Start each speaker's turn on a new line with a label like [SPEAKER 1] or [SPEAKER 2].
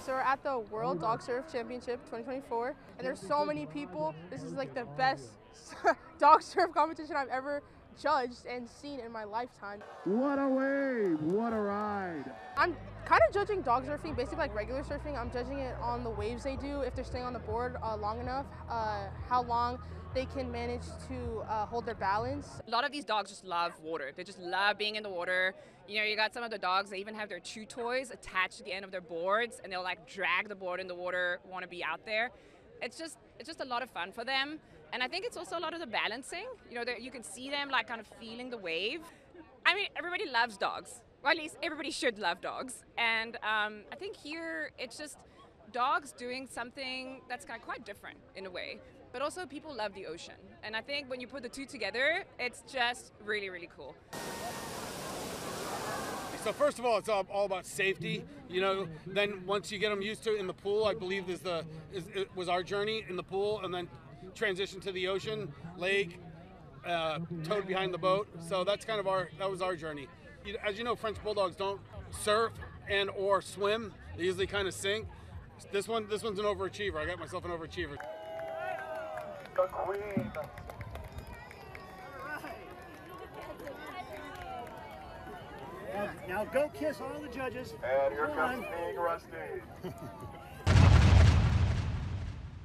[SPEAKER 1] So we're at the World Dog Surf Championship 2024, and there's so many people. This is like the best dog surf competition I've ever judged and seen in my lifetime.
[SPEAKER 2] What a wave! What a ride!
[SPEAKER 1] I'm kind of judging dog surfing, basically like regular surfing. I'm judging it on the waves they do, if they're staying on the board uh, long enough, uh, how long they can manage to uh, hold their balance.
[SPEAKER 3] A lot of these dogs just love water. They just love being in the water. You know, you got some of the dogs, they even have their chew toys attached to the end of their boards and they'll like drag the board in the water, want to be out there. It's just it's just a lot of fun for them. And I think it's also a lot of the balancing. You know, you can see them like kind of feeling the wave. I mean, everybody loves dogs. Well, at least everybody should love dogs. And um, I think here it's just dogs doing something that's kind of quite different in a way. But also, people love the ocean. And I think when you put the two together, it's just really, really cool.
[SPEAKER 4] So first of all, it's all, all, about safety. You know, then once you get them used to it in the pool, I believe is the is, it was our journey in the pool, and then transition to the ocean, lake, uh, towed behind the boat. So that's kind of our that was our journey. As you know, French bulldogs don't surf and or swim. They usually kind of sink. This one, this one's an overachiever. I got myself an overachiever.
[SPEAKER 5] The queen.
[SPEAKER 6] Now, go kiss all the judges.
[SPEAKER 5] And here Come comes on. King Rusty.